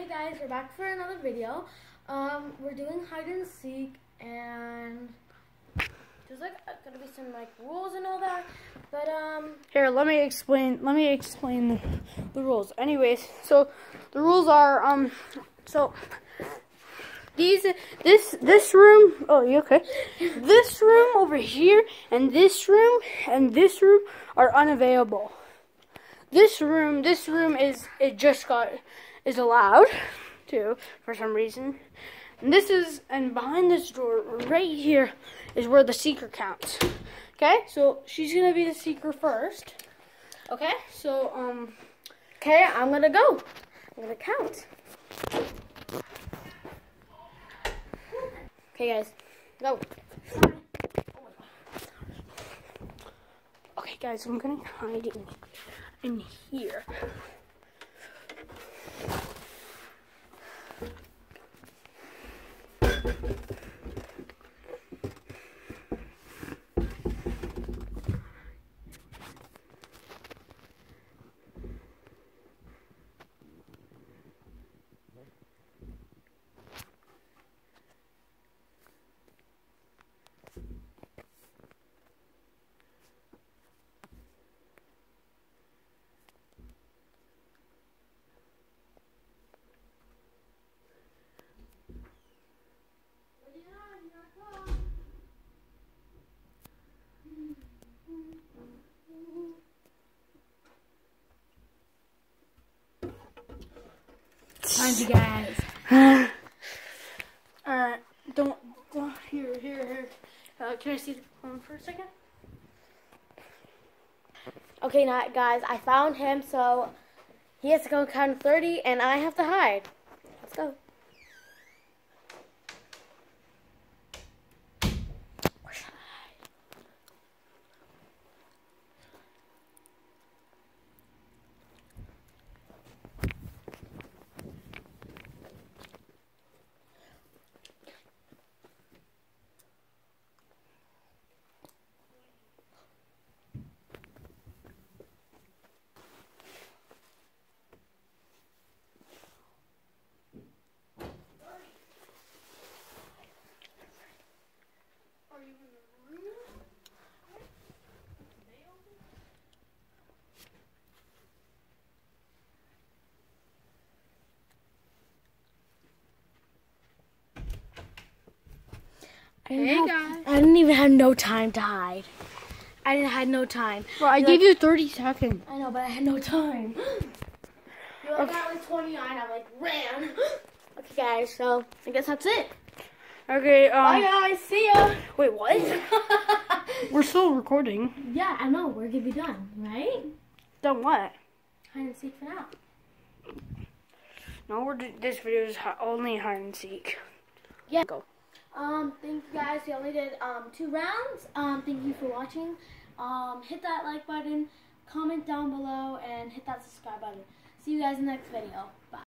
Hey guys, we're back for another video. Um, we're doing hide and seek, and there's like gonna be some like rules and all that. But um, Here, let me explain. Let me explain the, rules. Anyways, so the rules are um, so these this this room. Oh, you okay? This room over here and this room and this room are unavailable. This room, this room is it just got is allowed to for some reason. And this is and behind this door right here is where the seeker counts. Okay, so she's gonna be the seeker first. Okay, so um, okay, I'm gonna go. I'm gonna count. Okay, guys, go. okay, guys, I'm gonna hide in, in here. Time you guys. Alright, don't, don't, here, here, here. Uh, can I see the phone for a second? Okay, now guys, I found him, so he has to go count 30, and I have to hide. Let's go. I didn't Hey, have- guys. I didn't even have no time to hide. I didn't had no time. Well, I You're gave like- you 30 seconds. I know, but I had no time. You like got like 29. I like ran. Okay, guys. So I guess that's it. Okay, Bye, um, guys. See ya. wait, what? We're still recording. yeah, I know. We're gonna be done, right? Done what? Hide and seek for now. No, we're this video is only hide and seek. Yeah. Go. Um, thank you guys. We only did um two rounds. Um, thank you for watching. Um, hit that like button, comment down below, and hit that subscribe button. See you guys in the next video. Bye.